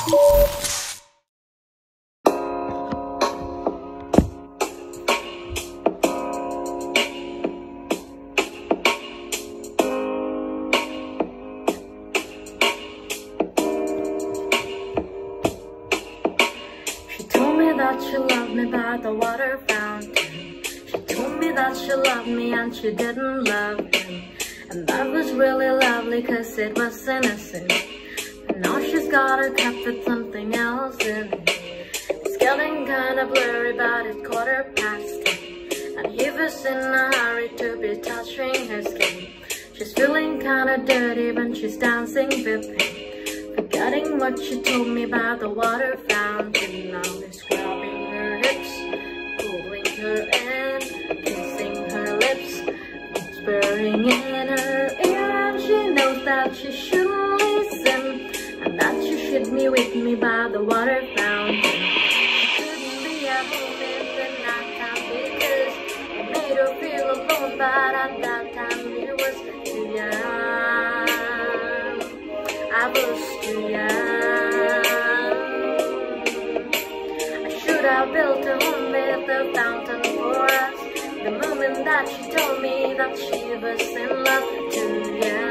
She told me that she loved me by the water fountain. She told me that she loved me and she didn't love me, And that was really lovely cause it was innocent. Now she's got a cup with something else in it. It's getting kinda blurry but it's quarter past. And he was in a hurry to be touching her skin. She's feeling kinda dirty when she's dancing with him. Forgetting what she told me about the water fountain. Now he's grabbing her hips, pulling her in, kissing her lips, whispering in me by the water fountain. Couldn't be at home in the nighttime because it made her feel alone, but at that time it was too young. I was too young. I should have built a home with a fountain for us. The moment that she told me that she was in love, too young.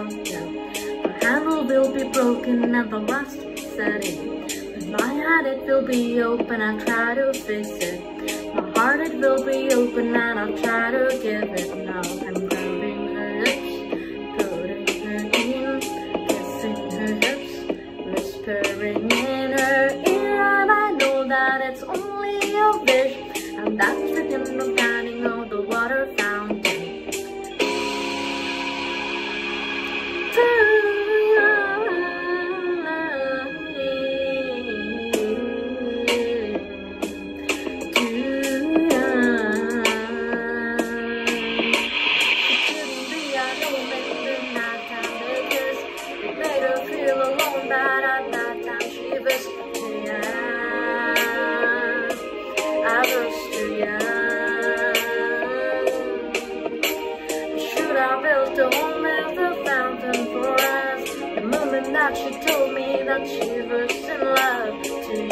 Fountain, her handle will be broken and the rust set in. But my heart it will be open, I'll try to fix it. My heart it will be open and I'll try to give it. Now she told me that she was in love, too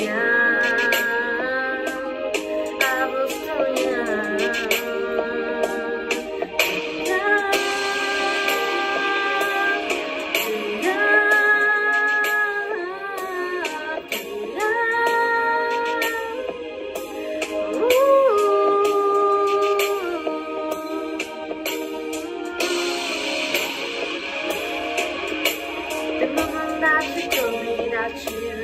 told